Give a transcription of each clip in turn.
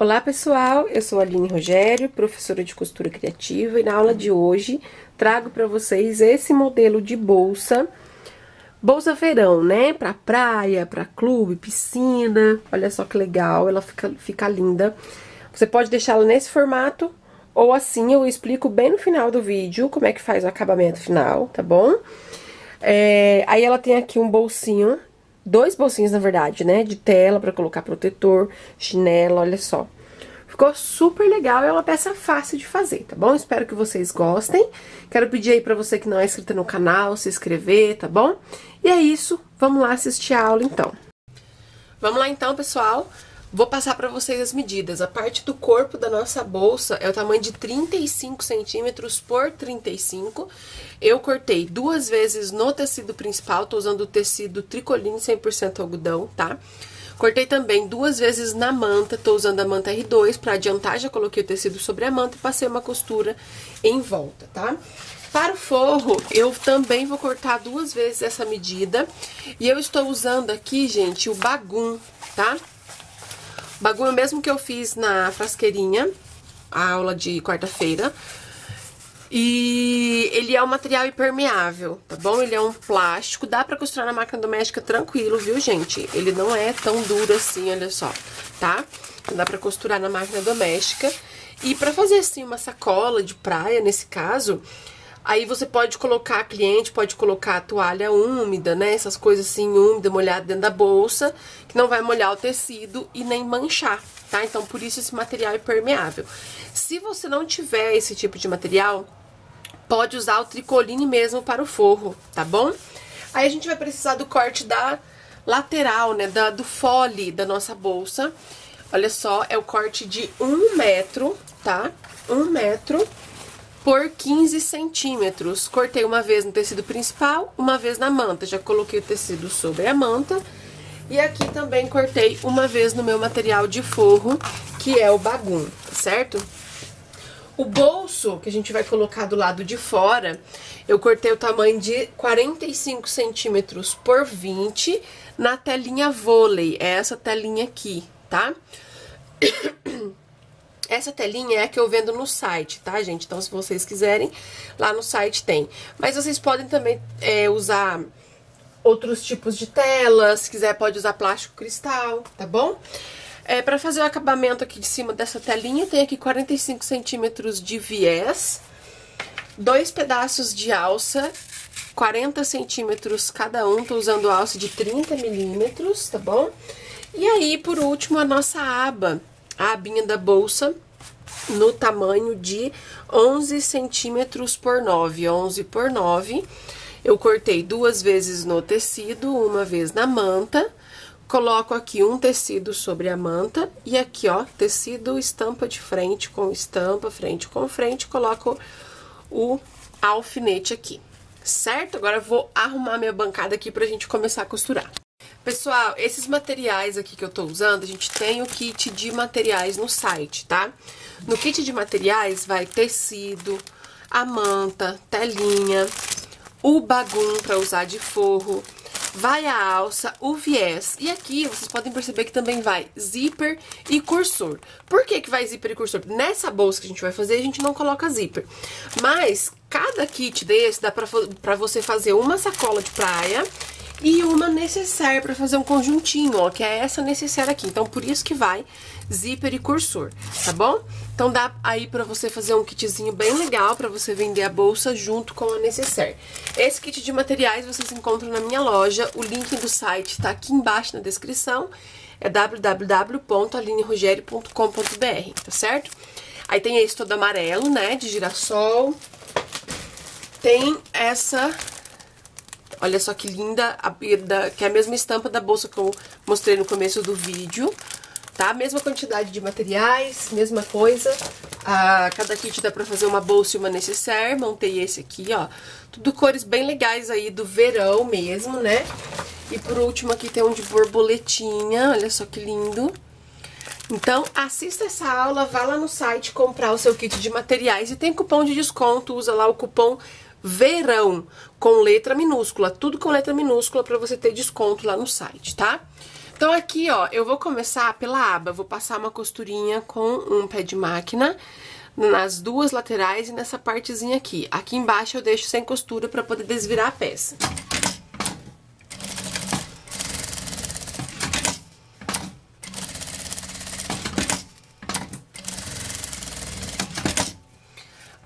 Olá pessoal, eu sou Aline Rogério, professora de costura criativa e na aula de hoje trago para vocês esse modelo de bolsa, bolsa verão, né? Pra praia, pra clube, piscina, olha só que legal, ela fica, fica linda. Você pode deixá-la nesse formato ou assim, eu explico bem no final do vídeo como é que faz o acabamento final, tá bom? É, aí ela tem aqui um bolsinho dois bolsinhos, na verdade, né? De tela para colocar protetor, chinelo, olha só. Ficou super legal, é uma peça fácil de fazer, tá bom? Espero que vocês gostem. Quero pedir aí pra você que não é inscrito no canal, se inscrever, tá bom? E é isso, vamos lá assistir a aula então. Vamos lá então, pessoal. Vou passar para vocês as medidas. A parte do corpo da nossa bolsa é o tamanho de 35 centímetros por 35. Eu cortei duas vezes no tecido principal, tô usando o tecido tricoline 100% algodão, tá? Cortei também duas vezes na manta, tô usando a manta R2 para adiantar, já coloquei o tecido sobre a manta e passei uma costura em volta, tá? Para o forro, eu também vou cortar duas vezes essa medida. E eu estou usando aqui, gente, o bagum, tá? Bagulho mesmo que eu fiz na frasqueirinha, a aula de quarta-feira. E ele é um material impermeável, tá bom? Ele é um plástico, dá pra costurar na máquina doméstica tranquilo, viu, gente? Ele não é tão duro assim, olha só, tá? Dá pra costurar na máquina doméstica. E pra fazer, assim, uma sacola de praia, nesse caso, Aí você pode colocar, cliente pode colocar a toalha úmida, né? Essas coisas assim, úmida, molhada dentro da bolsa, que não vai molhar o tecido e nem manchar, tá? Então, por isso esse material é permeável. Se você não tiver esse tipo de material, pode usar o tricoline mesmo para o forro, tá bom? Aí a gente vai precisar do corte da lateral, né? Da, do fole da nossa bolsa. Olha só, é o corte de um metro, tá? Um metro por 15 centímetros. Cortei uma vez no tecido principal, uma vez na manta. Já coloquei o tecido sobre a manta. E aqui também cortei uma vez no meu material de forro, que é o bagum, certo? O bolso que a gente vai colocar do lado de fora, eu cortei o tamanho de 45 centímetros por 20 na telinha vôlei. É essa telinha aqui, tá? Essa telinha é a que eu vendo no site, tá, gente? Então, se vocês quiserem, lá no site tem. Mas vocês podem também é, usar outros tipos de telas, se quiser pode usar plástico cristal, tá bom? É, pra fazer o acabamento aqui de cima dessa telinha, tem aqui 45 centímetros de viés, dois pedaços de alça, 40 centímetros cada um, tô usando alça de 30 milímetros, tá bom? E aí, por último, a nossa aba a abinha da bolsa no tamanho de 11 centímetros por 9, 11 por 9. Eu cortei duas vezes no tecido, uma vez na manta. Coloco aqui um tecido sobre a manta e aqui, ó, tecido estampa de frente com estampa, frente com frente. Coloco o alfinete aqui, certo? Agora vou arrumar minha bancada aqui pra gente começar a costurar. Pessoal, esses materiais aqui que eu tô usando, a gente tem o kit de materiais no site, tá? No kit de materiais vai tecido, a manta, telinha, o bagum para usar de forro, vai a alça, o viés. E aqui vocês podem perceber que também vai zíper e cursor. Por que que vai zíper e cursor? Nessa bolsa que a gente vai fazer, a gente não coloca zíper. Mas cada kit desse dá pra, pra você fazer uma sacola de praia e uma necessaire para fazer um conjuntinho, ó, que é essa necessaire aqui. Então, por isso que vai zíper e cursor, tá bom? Então, dá aí pra você fazer um kitzinho bem legal pra você vender a bolsa junto com a necessaire. Esse kit de materiais vocês encontram na minha loja, o link do site tá aqui embaixo na descrição, é www.alinerogerio.com.br, tá certo? Aí tem esse todo amarelo, né, de girassol. Tem essa Olha só que linda, a, da, que é a mesma estampa da bolsa que eu mostrei no começo do vídeo, tá? Mesma quantidade de materiais, mesma coisa. Ah, cada kit dá pra fazer uma bolsa e uma necessaire. Montei esse aqui, ó. Tudo cores bem legais aí do verão mesmo, né? E por último aqui tem um de borboletinha, olha só que lindo. Então, assista essa aula, vá lá no site comprar o seu kit de materiais e tem cupom de desconto, usa lá o cupom verão com letra minúscula, tudo com letra minúscula para você ter desconto lá no site, tá? Então aqui, ó, eu vou começar pela aba, vou passar uma costurinha com um pé de máquina nas duas laterais e nessa partezinha aqui. Aqui embaixo eu deixo sem costura pra poder desvirar a peça.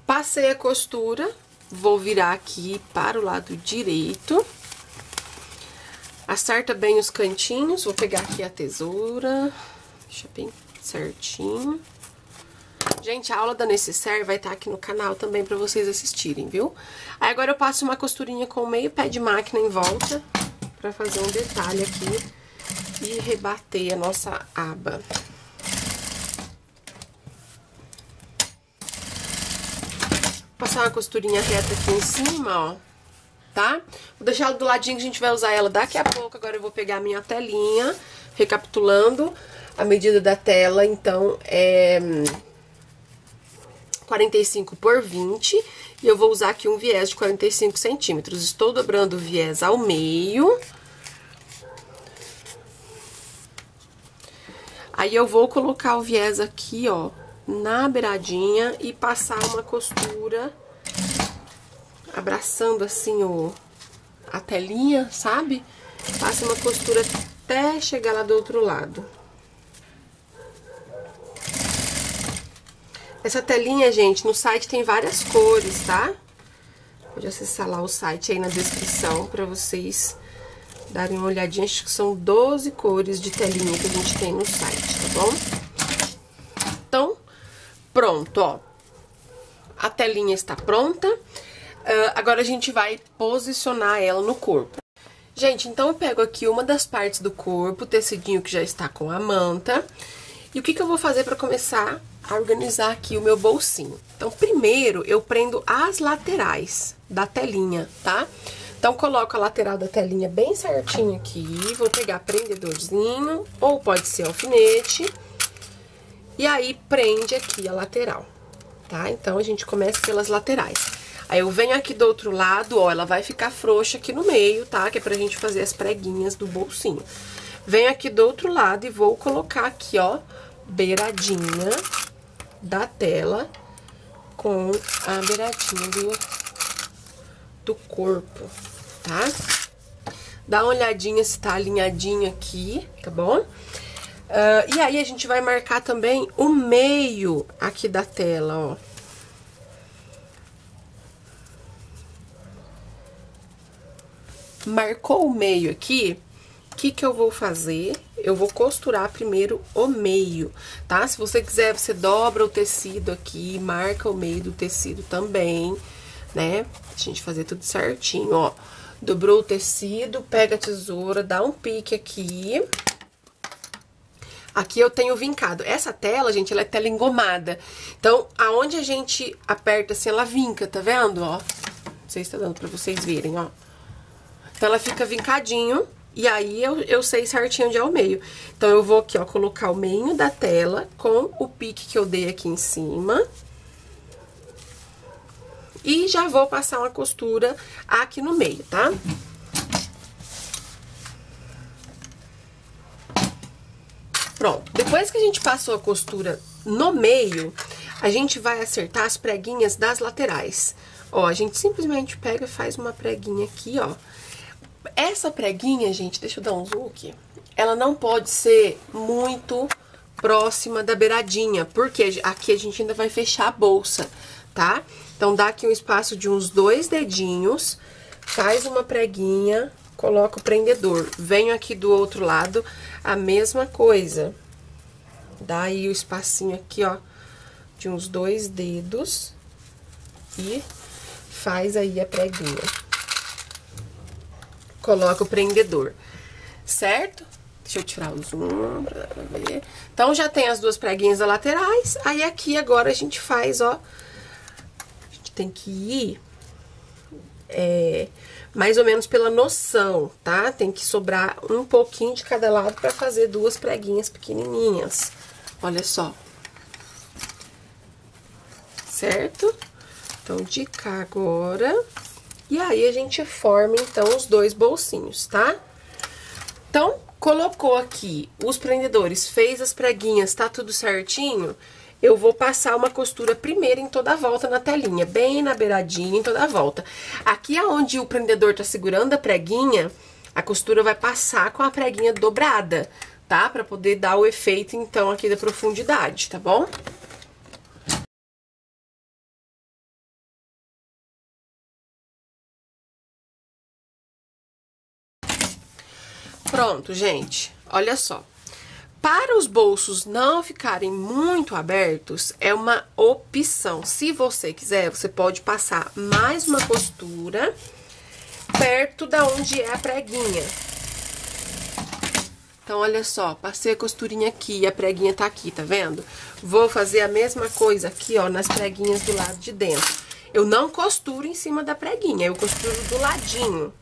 Passei a costura, vou virar aqui para o lado direito. Acerta bem os cantinhos, vou pegar aqui a tesoura, deixa bem certinho. Gente, a aula da Necessaire vai estar tá aqui no canal também pra vocês assistirem, viu? Aí agora eu passo uma costurinha com meio pé de máquina em volta pra fazer um detalhe aqui e rebater a nossa aba. Passar uma costurinha reta aqui em cima, ó tá? Vou deixar ela do ladinho que a gente vai usar ela daqui a pouco. Agora eu vou pegar a minha telinha, recapitulando a medida da tela. Então, é 45 por 20 e eu vou usar aqui um viés de 45 centímetros. Estou dobrando o viés ao meio. Aí eu vou colocar o viés aqui, ó, na beiradinha e passar uma costura abraçando assim o, a telinha, sabe? Passa uma costura até chegar lá do outro lado. Essa telinha, gente, no site tem várias cores, tá? Pode acessar lá o site aí na descrição pra vocês darem uma olhadinha. Acho que são 12 cores de telinha que a gente tem no site, tá bom? Pronto, ó. A telinha está pronta. Uh, agora a gente vai posicionar ela no corpo. Gente, então eu pego aqui uma das partes do corpo, o tecidinho que já está com a manta. E o que, que eu vou fazer para começar a organizar aqui o meu bolsinho? Então, primeiro eu prendo as laterais da telinha, tá? Então, coloco a lateral da telinha bem certinho aqui, vou pegar prendedorzinho, ou pode ser alfinete, e aí prende aqui a lateral, tá? Então, a gente começa pelas laterais. Aí eu venho aqui do outro lado, ó, ela vai ficar frouxa aqui no meio, tá? Que é pra gente fazer as preguinhas do bolsinho. Venho aqui do outro lado e vou colocar aqui, ó, beiradinha da tela com a beiradinha do, do corpo, tá? Dá uma olhadinha se tá alinhadinho aqui, tá bom? Uh, e aí a gente vai marcar também o meio aqui da tela, ó. Marcou o meio aqui, o que que eu vou fazer? Eu vou costurar primeiro o meio, tá? Se você quiser, você dobra o tecido aqui, marca o meio do tecido também, né? A gente fazer tudo certinho, ó. Dobrou o tecido, pega a tesoura, dá um pique aqui. Aqui eu tenho vincado. Essa tela, gente, ela é tela engomada. Então, aonde a gente aperta assim, ela vinca, tá vendo, ó? Não sei se tá dando pra vocês verem, ó. Então, ela fica vincadinho. E aí, eu, eu sei certinho onde é o meio. Então, eu vou aqui, ó, colocar o meio da tela com o pique que eu dei aqui em cima. E já vou passar uma costura aqui no meio, tá? Pronto. Depois que a gente passou a costura no meio, a gente vai acertar as preguinhas das laterais. Ó, a gente simplesmente pega e faz uma preguinha aqui, ó. Essa preguinha, gente, deixa eu dar um zoom aqui. Ela não pode ser muito próxima da beiradinha, porque aqui a gente ainda vai fechar a bolsa, tá? Então, dá aqui um espaço de uns dois dedinhos, faz uma preguinha, coloca o prendedor. Venho aqui do outro lado, a mesma coisa. Dá aí o espacinho aqui, ó, de uns dois dedos e faz aí a preguinha coloca o prendedor, certo? Deixa eu tirar o zoom pra ver. Então, já tem as duas preguinhas laterais. Aí, aqui, agora, a gente faz, ó... A gente tem que ir... É, mais ou menos pela noção, tá? Tem que sobrar um pouquinho de cada lado pra fazer duas preguinhas pequenininhas. Olha só. Certo? Então, de cá agora... E aí, a gente forma, então, os dois bolsinhos, tá? Então, Colocou aqui os prendedores, fez as preguinhas, tá tudo certinho? Eu vou passar uma costura primeiro em toda a volta na telinha, bem na beiradinha em toda a volta. Aqui aonde o prendedor tá segurando a preguinha, a costura vai passar com a preguinha dobrada, tá? Pra poder dar o efeito, então, aqui da profundidade, tá bom? Pronto, gente. Olha só. Para os bolsos não ficarem muito abertos, é uma opção. Se você quiser, você pode passar mais uma costura perto da onde é a preguinha. Então, olha só, passei a costurinha aqui e a preguinha tá aqui, tá vendo? Vou fazer a mesma coisa aqui, ó, nas preguinhas do lado de dentro. Eu não costuro em cima da preguinha, eu costuro do ladinho.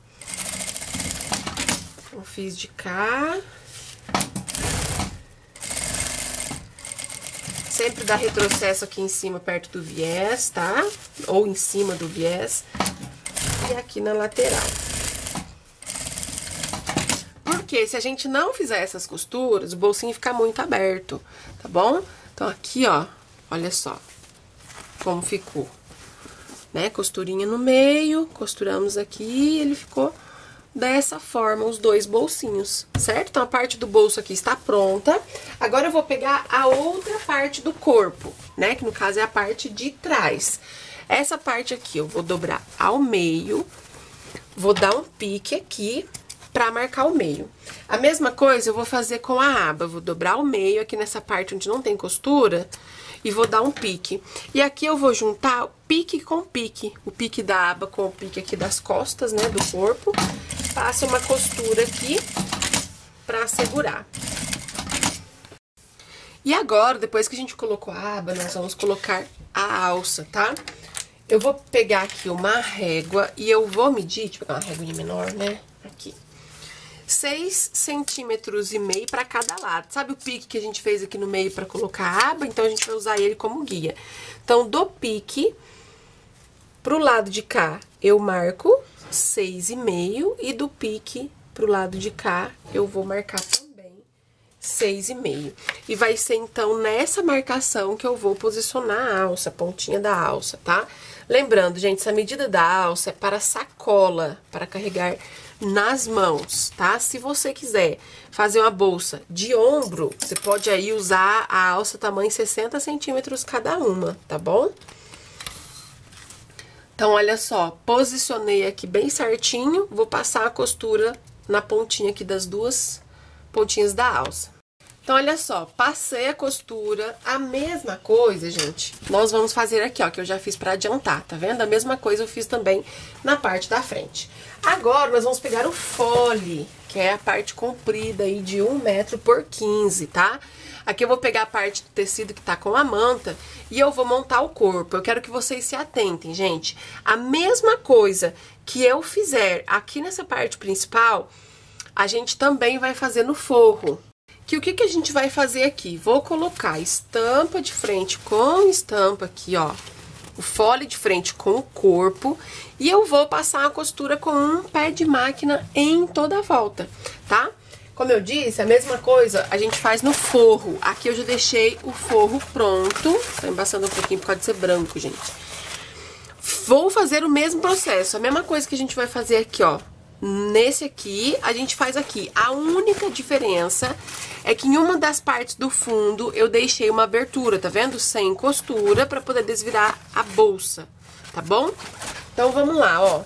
Eu fiz de cá. Sempre dá retrocesso aqui em cima, perto do viés, tá? Ou em cima do viés. E aqui na lateral. Porque se a gente não fizer essas costuras, o bolsinho fica muito aberto, tá bom? Então, aqui, ó, olha só como ficou. Né? Costurinha no meio, costuramos aqui, ele ficou dessa forma os dois bolsinhos, certo? Então, a parte do bolso aqui está pronta. Agora, eu vou pegar a outra parte do corpo, né? Que no caso é a parte de trás. Essa parte aqui eu vou dobrar ao meio, vou dar um pique aqui pra marcar o meio. A mesma coisa eu vou fazer com a aba, vou dobrar o meio aqui nessa parte onde não tem costura e vou dar um pique. E aqui eu vou juntar pique com pique, o pique da aba com o pique aqui das costas, né, do corpo passa uma costura aqui pra segurar. E agora, depois que a gente colocou a aba, nós vamos colocar a alça, tá? Eu vou pegar aqui uma régua e eu vou medir, tipo, uma régua menor, né? Aqui. 6 centímetros e meio para cada lado. Sabe o pique que a gente fez aqui no meio para colocar a aba? Então, a gente vai usar ele como guia. Então, do pique pro lado de cá, eu marco 6,5 e do pique pro lado de cá eu vou marcar também 6,5. E vai ser então nessa marcação que eu vou posicionar a alça, a pontinha da alça, tá? Lembrando, gente, essa medida da alça é para sacola, para carregar nas mãos, tá? Se você quiser fazer uma bolsa de ombro, você pode aí usar a alça tamanho 60 centímetros cada uma, tá bom? Então, olha só, posicionei aqui bem certinho, vou passar a costura na pontinha aqui das duas pontinhas da alça. Então, olha só, passei a costura, a mesma coisa, gente, nós vamos fazer aqui, ó, que eu já fiz pra adiantar, tá vendo? A mesma coisa eu fiz também na parte da frente. Agora, nós vamos pegar o fole, que é a parte comprida aí de 1 metro por 15, tá? Aqui eu vou pegar a parte do tecido que tá com a manta e eu vou montar o corpo. Eu quero que vocês se atentem, gente. A mesma coisa que eu fizer aqui nessa parte principal, a gente também vai fazer no forro. Que o que, que a gente vai fazer aqui? Vou colocar estampa de frente com estampa aqui, ó. O fole de frente com o corpo. E eu vou passar a costura com um pé de máquina em toda a volta, tá? Como eu disse, a mesma coisa a gente faz no forro. Aqui eu já deixei o forro pronto. Tô embaçando um pouquinho por causa de ser branco, gente. Vou fazer o mesmo processo, a mesma coisa que a gente vai fazer aqui, ó. Nesse aqui, a gente faz aqui. A única diferença é que em uma das partes do fundo eu deixei uma abertura, tá vendo? Sem costura, pra poder desvirar a bolsa, tá bom? Então, vamos lá, ó.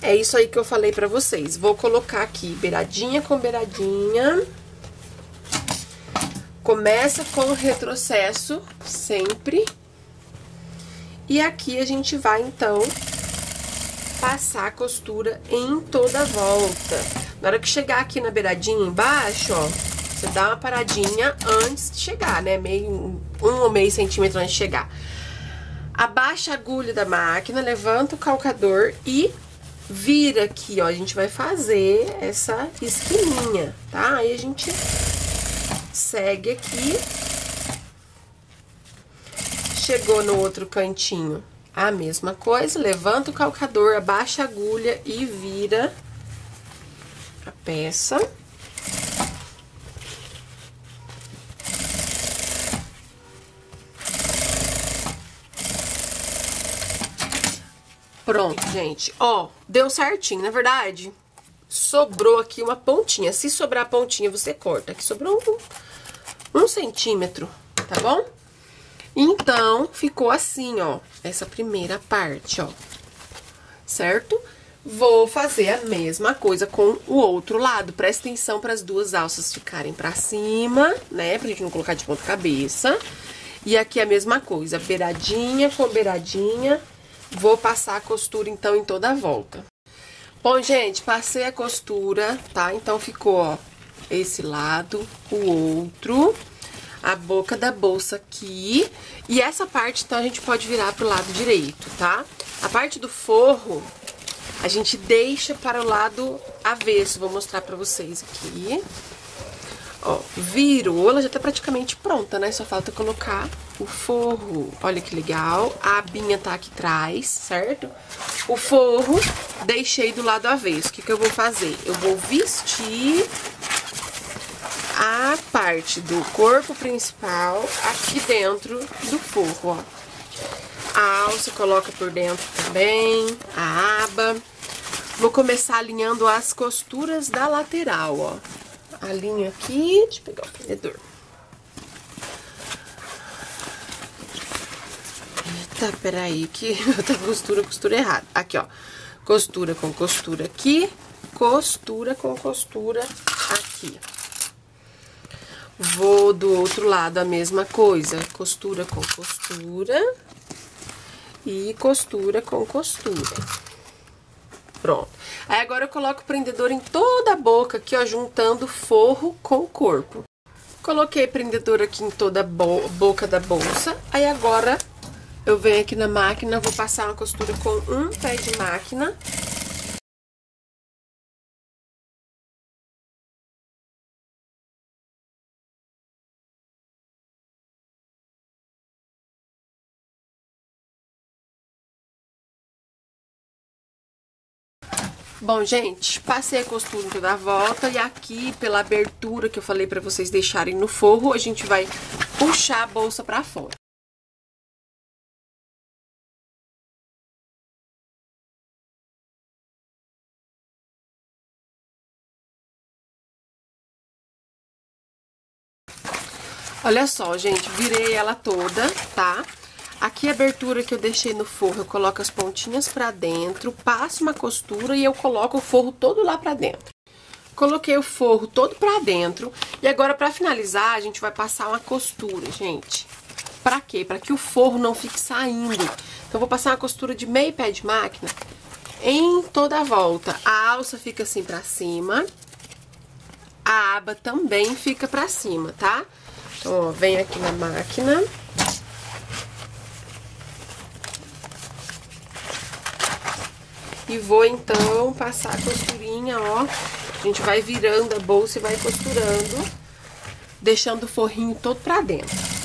É isso aí que eu falei pra vocês. Vou colocar aqui beiradinha com beiradinha. Começa com retrocesso, sempre. E aqui a gente vai, então, passar a costura em toda a volta. Na hora que chegar aqui na beiradinha embaixo, ó, você dá uma paradinha antes de chegar, né? Meio, um ou meio centímetro antes de chegar. Abaixa a agulha da máquina, levanta o calcador e vira aqui, ó, a gente vai fazer essa esquininha, tá? Aí a gente segue aqui. Chegou no outro cantinho, a mesma coisa, levanta o calcador, abaixa a agulha e vira a peça. Pronto, gente. Ó, deu certinho, na verdade, sobrou aqui uma pontinha. Se sobrar a pontinha, você corta. Aqui sobrou um, um centímetro, tá bom? Então, ficou assim, ó. Essa primeira parte, ó. Certo? Vou fazer a mesma coisa com o outro lado. Presta atenção para as duas alças ficarem para cima, né? Pra gente não colocar de ponta cabeça. E aqui a mesma coisa, beiradinha com beiradinha. Vou passar a costura, então, em toda a volta. Bom, gente, passei a costura, tá? Então, ficou, ó, esse lado, o outro, a boca da bolsa aqui. E essa parte, então, a gente pode virar pro lado direito, tá? A parte do forro, a gente deixa para o lado avesso. Vou mostrar pra vocês aqui. Ó, virou, ela já tá praticamente pronta, né? Só falta colocar o forro. Olha que legal. A abinha tá aqui atrás, certo? O forro deixei do lado avesso. O que que eu vou fazer? Eu vou vestir a parte do corpo principal aqui dentro do forro, ó. A alça coloca por dentro também, a aba. Vou começar alinhando as costuras da lateral, ó alinho aqui. Deixa eu pegar o prendedor. Eita, peraí, que outra costura, costura errada. Aqui, ó. Costura com costura aqui, costura com costura aqui. Vou do outro lado a mesma coisa, costura com costura e costura com costura. Pronto. Aí agora eu coloco o prendedor em toda a boca aqui, ó, juntando forro com o corpo. Coloquei prendedor aqui em toda a bo boca da bolsa. Aí agora eu venho aqui na máquina, vou passar uma costura com um pé de máquina Bom, gente, passei a costura toda a volta e aqui, pela abertura que eu falei pra vocês deixarem no forro, a gente vai puxar a bolsa pra fora. Olha só, gente, virei ela toda, tá? Aqui a abertura que eu deixei no forro, eu coloco as pontinhas pra dentro, passo uma costura e eu coloco o forro todo lá pra dentro. Coloquei o forro todo pra dentro e agora pra finalizar a gente vai passar uma costura, gente. Pra quê? Pra que o forro não fique saindo. Então vou passar uma costura de meio pé de máquina em toda a volta. A alça fica assim pra cima, a aba também fica pra cima, tá? Então, ó, vem aqui na máquina... E vou, então, passar a costurinha, ó. A gente vai virando a bolsa e vai costurando, deixando o forrinho todo pra dentro.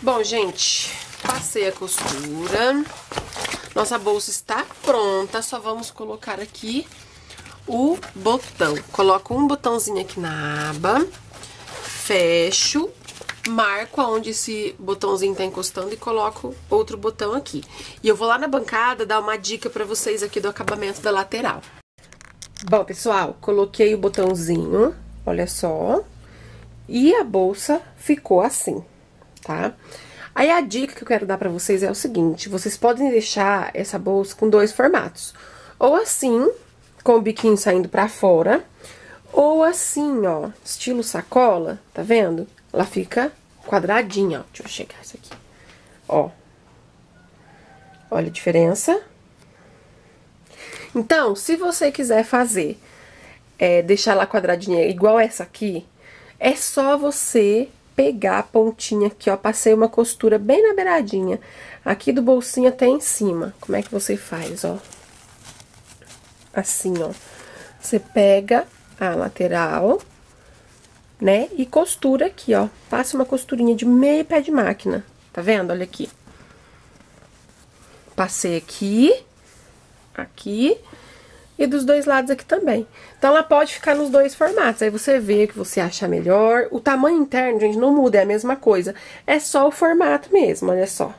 Bom, gente, passei a costura. Nossa bolsa está pronta, só vamos colocar aqui o botão. Coloco um botãozinho aqui na aba, fecho, marco aonde esse botãozinho tá encostando e coloco outro botão aqui. E eu vou lá na bancada dar uma dica pra vocês aqui do acabamento da lateral. Bom, pessoal, coloquei o botãozinho, olha só, e a bolsa ficou assim tá? Aí a dica que eu quero dar pra vocês é o seguinte, vocês podem deixar essa bolsa com dois formatos. Ou assim, com o biquinho saindo pra fora, ou assim, ó, estilo sacola, tá vendo? Ela fica quadradinha, ó. Deixa eu chegar isso aqui. Ó. Olha a diferença. Então, se você quiser fazer, é, deixar ela quadradinha igual essa aqui, é só você pegar a pontinha aqui, ó, passei uma costura bem na beiradinha, aqui do bolsinho até em cima. Como é que você faz, ó? Assim, ó. Você pega a lateral né? E costura aqui, ó. Passa uma costurinha de meio pé de máquina. Tá vendo? Olha aqui. Passei aqui, aqui e dos dois lados aqui também. Então, ela pode ficar nos dois formatos. Aí você vê o que você acha melhor. O tamanho interno, gente, não muda, é a mesma coisa. É só o formato mesmo, olha só.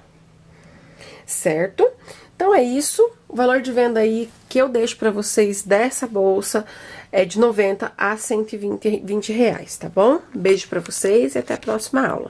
Certo? Então, é isso. O valor de venda aí que eu deixo pra vocês dessa bolsa é de 90 a 120 reais, tá bom? Beijo pra vocês e até a próxima aula.